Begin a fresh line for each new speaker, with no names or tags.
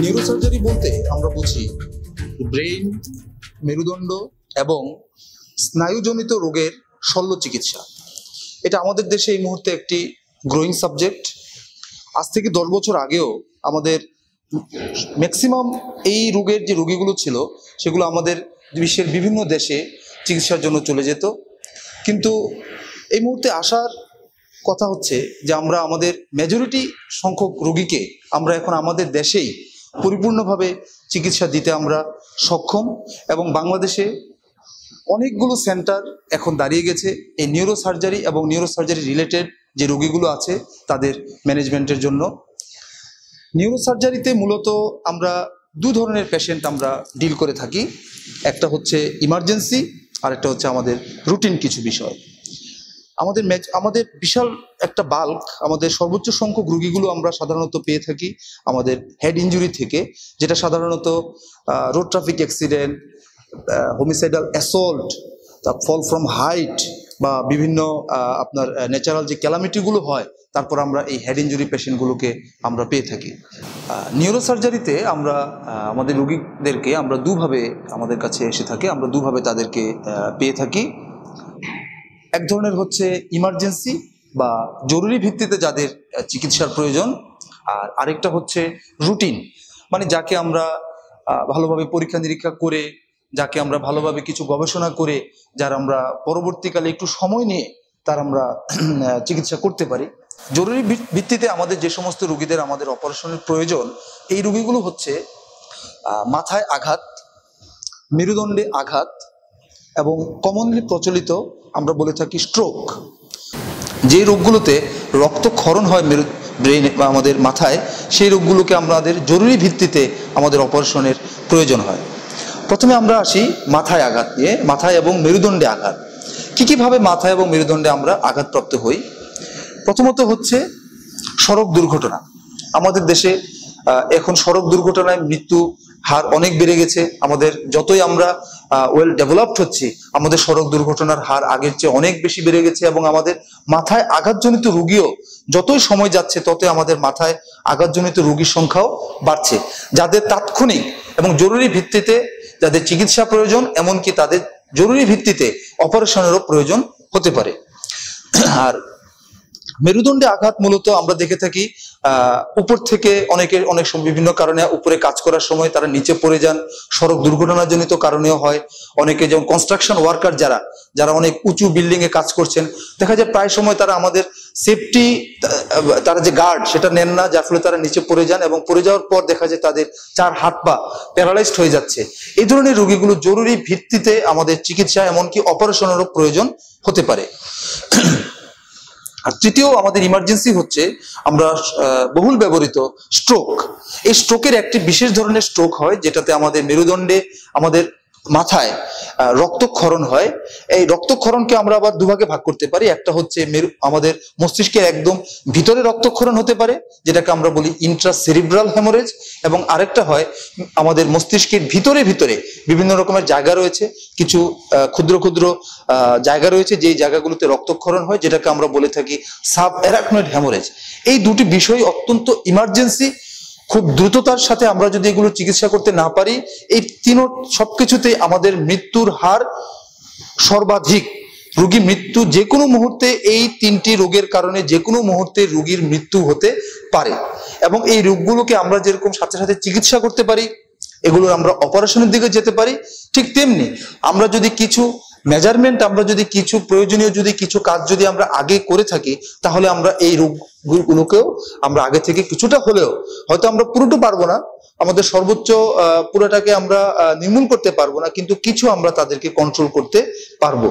Neurosurgery বলতে আমরা বুঝি ব্রেইন মেরুদণ্ড এবং স্নায়ুজনিত রোগের শল্য চিকিৎসা এটা আমাদের দেশে এই মুহূর্তে একটি গ্রোয়িং সাবজেক্ট আজ থেকে দশ বছর আগেও আমাদের ম্যাক্সিমাম এই রোগের যে রোগীগুলো ছিল, সেগুলো আমাদের বিশ্বের বিভিন্ন দেশে চিকিৎসার জন্য চলে যেত। কিন্তু এই মুহূর্তে আসার কথা হচ্ছে যে আমরা আমাদের মেজরিটি সংখ্যক রোগীকে আমরা এখন আমাদের দেশেই পরিপূর্ণভাবে চিকিৎসা দিতে আমরা সক্ষম এবং বাংলাদেশে অনেকগুলো সেন্টার এখন দাঁড়িয়ে গেছে। এই নিউরো সার্জারি এবং নিউরো সার্জারি রিলেটেড যে রোগীগুলো আছে, তাদের ম্যানেজমেন্টের জন্য। নিউরো সার্জারিতে মূলত আমরা দু ধরনের পেশেন্ট আমরা ডিল করে থাকি। একটা হচ্ছে ইমার্জেন্সি আর একটা হচ্ছে আমাদের রুটিন কিছু বিষয়। আমাদের ম্যাচ, আমাদের বিশাল একটা বাল্ক আমাদের সর্বোচ্চ সংখ্যক রুগীগুলো আমরা সাধারণত পেয়ে থাকি আমাদের হেড ইঞ্জুরি থেকে, যেটা সাধারণত road traffic accident homicidal assault fall from height বা বিভিন্ন আপনার ন্যাচারাল যে ক্যালামিটিগুলো হয়, তারপর আমরা এই হেড ইঞ্জুরি পেশেন্টগুলোকে আমরা পেয়ে থাকি। নিউরো সার্জারিতে আমরা আমাদের রুগীদেরকে আমরা দুভাবে আমাদের কাছে এসে থাকে, আমরা দুভাবে তাদেরকে পেয়ে থাকি। এক ধরনের হচ্ছে ইমার্জেন্সি বা জরুরি ভিত্তিতে যাদের চিকিৎসার প্রয়োজন। আর আরেকটা হচ্ছে রুটিন মানে যাকে আমরা ভালোভাবে পরীক্ষা নিরীক্ষা করে, যাকে আমরা ভালোভাবে কিছু গবেষণা করে, যার আমরা পরবর্তীকালে একটু সময় নিয়ে তার আমরা চিকিৎসা করতে পারি। জরুরি ভিত- ভিত্তিতে আমাদের যে সমস্ত রুগীদের আমাদের অপারেশনের প্রয়োজন, এই রুগীগুলো হচ্ছে মাথায় আঘাত, মেরুদণ্ডে আঘাত এবং কমনলি প্রচলিত, আমরা বলে থাকি স্ট্রোক যে রোগগুলোতে রক্তক্ষরণ হয় মেরু ব্রেইনে বা আমাদের মাথায়, সেই রোগগুলোকে আমাদের জরুরি ভিত্তিতে আমাদের অপারেশনের প্রয়োজন হয়। প্রথমে আমরা আসি মাথায় আঘাত নিয়ে, মাথায় এবং মেরুদণ্ডে আঘাত। কী কীভাবে মাথায় এবং মেরুদণ্ডে আমরা আঘাতপ্রাপ্ত হই? প্রথমত হচ্ছে সড়ক দুর্ঘটনা। আমাদের দেশে এখন সড়ক দুর্ঘটনায় মৃত্যু হার অনেক বেড়ে গেছে। আমাদের যতই আমরা ওয়েল ডেভেলপড হচ্ছি, আমাদের সড়ক দুর্ঘটনার হার আগের চেয়ে অনেক বেশি বেড়ে গেছে এবং আমাদের মাথায় আঘাতজনিত রুগীও যতই সময় যাচ্ছে, ততই আমাদের মাথায় আঘাতজনিত রুগীর সংখ্যাও বাড়ছে। যাদের তাৎক্ষণিক এবং জরুরি ভিত্তিতে যাদের চিকিৎসা প্রয়োজন, এমনকি তাদের জরুরি ভিত্তিতে অপারেশনেরও প্রয়োজন হতে পারে। আর মেরুদণ্ডে আঘাত মূলত আমরা দেখে থাকি উপর থেকে অনেকের অনেক বিভিন্ন কারণে উপরে কাজ করার সময় তারা নিচে পড়ে যান। সড়ক দুর্ঘটনাজনিত কারণেও হয়। অনেকে যেমন কনস্ট্রাকশন ওয়ার্কার যারা যারা অনেক উঁচু বিল্ডিং এ কাজ করছেন, দেখা যায় প্রায় সময় তারা আমাদের সেফটি তারা যে গার্ড সেটা নেন না, যার ফলে তারা নিচে পড়ে যান এবং পড়ে যাওয়ার পর দেখা যায় তাদের চার হাত পা প্যারালাইজড হয়ে যাচ্ছে। এই ধরনের রোগীগুলো জরুরি ভিত্তিতে আমাদের চিকিৎসা এমনকি অপারেশনেরও প্রয়োজন হতে পারে। আর তৃতীয় আমাদের ইমার্জেন্সি হচ্ছে আমরা বহুল ব্যবহৃত স্ট্রোক এই স্ট্রোকের একটি বিশেষ ধরনের স্ট্রোক হয় যেটাতে আমাদের মেরুদণ্ডে আমাদের মাথায় রক্তক্ষরণ হয়। এই রক্তক্ষরণকে আমরা আবার দুভাগে ভাগ করতে পারি। একটা হচ্ছে মেরু, আমাদের মস্তিষ্কের একদম ভিতরে রক্তক্ষরণ হতে পারে, যেটাকে আমরা বলি ইন্ট্রা সেরিব্রাল হেমোরেজ এবং আরেকটা হয় আমাদের মস্তিষ্কের ভিতরে ভিতরে বিভিন্ন রকমের জায়গা রয়েছে, কিছু ক্ষুদ্র ক্ষুদ্র জায়গা রয়েছে, যেই জায়গাগুলোতে রক্তক্ষরণ হয়, যেটাকে আমরা বলে থাকি সাব অ্যারাকনয়েড হ্যামোরেজ এই দুটি বিষয় অত্যন্ত ইমার্জেন্সি খুব দ্রুততার সাথে আমরা যদি এগুলো চিকিৎসা করতে না পারি, এই তিন সবকিছুতে আমাদের মৃত্যুর হার সর্বাধিক। রোগী মৃত্যু যে কোনো মুহূর্তে এই তিনটি রোগের কারণে যে কোনো মুহূর্তে রোগীর মৃত্যু হতে পারে। এবং এই রোগগুলোকে আমরা যেরকম সাথে সাথে চিকিৎসা করতে পারি, এগুলোর আমরা অপারেশনের দিকে যেতে পারি, ঠিক তেমনি আমরা যদি কিছু মেজারমেন্ট আমরা যদি কিছু প্রয়োজনীয় যদি কিছু কাজ যদি আমরা আগে করে থাকি, তাহলে আমরা এই রোগগুলোকেও আমরা আগে থেকে কিছুটা হলেও হয়তো আমরা পুরোটা পারব না, আমাদের সর্বোচ্চ পুরোটাকে আমরা নির্মূল করতে পারব না, কিন্তু কিছু আমরা তাদেরকে কন্ট্রোল করতে পারব।